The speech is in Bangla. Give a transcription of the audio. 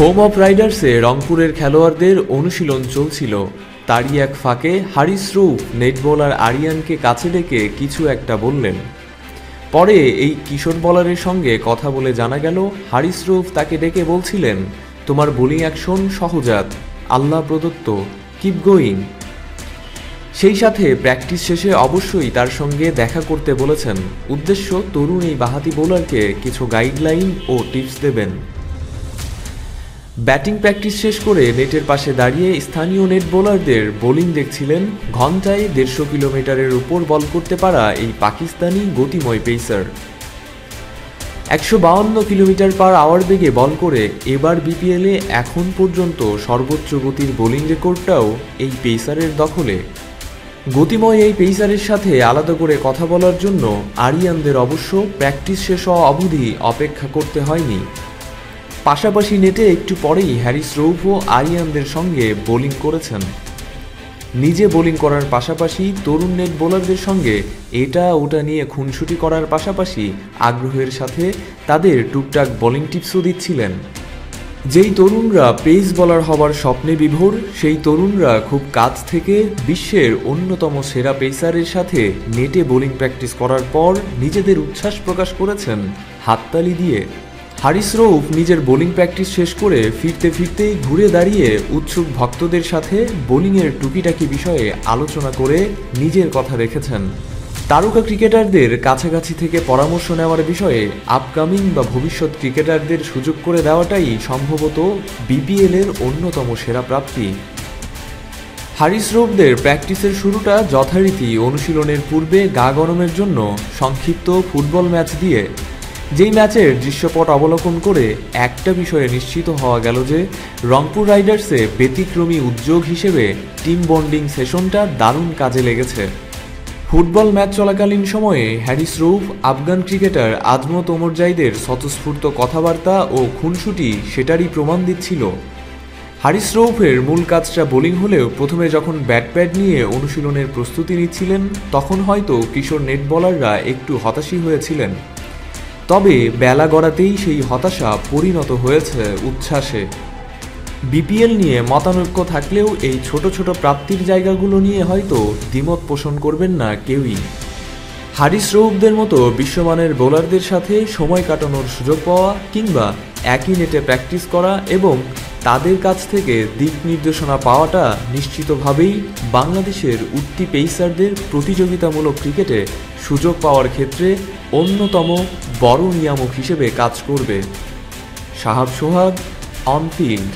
হোম অফ রাইডার্সে রংপুরের খেলোয়াড়দের অনুশীলন চলছিল। তারই এক ফাঁকে হারিস রৌফ নেট বোলার আরিয়ানকে কাছে ডেকে কিছু একটা বললেন। পরে এই কিশোর বলারের সঙ্গে কথা বলে জানা গেল, হারিস রৌফ তাকে ডেকে বলছিলেন, তোমার বোলিং অ্যাকশন সহজাত, আল্লাহ প্রদত্ত কিপ গোয়িং সেই সাথে প্র্যাকটিস শেষে অবশ্যই তার সঙ্গে দেখা করতে বলেছেন। উদ্দেশ্য, তরুণ এই বাহাতি বোলারকে কিছু গাইডলাইন ও টিপস দেবেন। ব্যাটিং প্র্যাকটিস শেষ করে নেটের পাশে দাঁড়িয়ে স্থানীয় নেট বোলারদের বোলিং দেখছিলেন ঘন্টায় দেড়শো কিলোমিটারের উপর বল করতে পারা এই পাকিস্তানি গতিময় পেসার। একশো বাউন্ন কিলোমিটার পার আওয়ার বেগে বল করে এবার বিপিএলে এখন পর্যন্ত সর্বোচ্চ গতির বোলিং রেকর্ডটাও এই পেসারের দখলে। গতিময় এই পেসারের সাথে আলাদা করে কথা বলার জন্য আরিয়ানদের অবশ্য প্র্যাকটিস শেষ হওয়া অবধি অপেক্ষা করতে হয়নি। পাশাপাশি নেটে একটু পরেই হ্যারিস রৌফ ও আরিয়ানদের সঙ্গে বোলিং করেছেন। নিজে বোলিং করার পাশাপাশি তরুণ নেট বোলারদের সঙ্গে এটা ওটা নিয়ে খুনসুটি করার পাশাপাশি আগ্রহের সাথে তাদের টুকটাক বোলিং টিপসও দিচ্ছিলেন। যেই তরুণরা পেস বলার হবার স্বপ্নে বিভোর, সেই তরুণরা খুব কাছ থেকে বিশ্বের অন্যতম সেরা পেসারের সাথে নেটে বোলিং প্র্যাকটিস করার পর নিজেদের উচ্ছ্বাস প্রকাশ করেছেন হাততালি দিয়ে। হারিস রৌফ নিজের বোলিং প্র্যাকটিস শেষ করে ফিরতে ফিরতেই ঘুরে দাঁড়িয়ে উৎসুক ভক্তদের সাথে বোলিংয়ের টুকিটাকি বিষয়ে আলোচনা করে নিজের কথা রেখেছেন। তারকা ক্রিকেটারদের কাছাকাছি থেকে পরামর্শ নেওয়ার বিষয়ে আপকামিং বা ভবিষ্যৎ ক্রিকেটারদের সুযোগ করে দেওয়াটাই সম্ভবত বিপিএলের অন্যতম সেরা প্রাপ্তি। হারিস রৌফদের প্র্যাকটিসের শুরুটা যথারীতি অনুশীলনের পূর্বে গা গরমের জন্য সংক্ষিপ্ত ফুটবল ম্যাচ দিয়ে যেই ম্যাচের দৃশ্যপট অবলোকন করে একটা বিষয়ে নিশ্চিত হওয়া গেল যে রংপুর রাইডার্সে ব্যতিক্রমী উদ্যোগ হিসেবে টিম বন্ডিং সেশনটা দারুণ কাজে লেগেছে। ফুটবল ম্যাচ চলাকালীন সময়ে হ্যারিস রৌফ আফগান ক্রিকেটার আজমত ওমরজাইদের স্বতঃস্ফূর্ত কথাবার্তা ও খুনসুটি সেটারই প্রমাণ দিচ্ছিল। হারিস রৌফের মূল কাজটা বোলিং হলেও প্রথমে যখন ব্যাট প্যাড নিয়ে অনুশীলনের প্রস্তুতি নিচ্ছিলেন, তখন হয়তো কিশোর নেট বলাররা একটু হতাশই হয়েছিলেন। তবে বেলা গড়াতেই সেই হতাশা পরিণত হয়েছে উচ্ছ্বাসে। বিপিএল নিয়ে মতানৈক্য থাকলেও এই ছোট ছোট প্রাপ্তির জায়গাগুলো নিয়ে হয়তো দ্বিমত পোষণ করবেন না কেউই। হারিস রৌফদের মতো বিশ্বমানের বোলারদের সাথে সময় কাটানোর সুযোগ পাওয়া কিংবা একই নেটে প্র্যাকটিস করা এবং তাদের কাছ থেকে দিক নির্দেশনা পাওয়াটা নিশ্চিতভাবেই বাংলাদেশের উঠতি পেসারদের প্রতিযোগিতামূলক ক্রিকেটে সুযোগ পাওয়ার ক্ষেত্রে অন্যতম বড় নিয়ামক হিসেবে কাজ করবে। সাহাব সোহাগ, অন ফিল্ড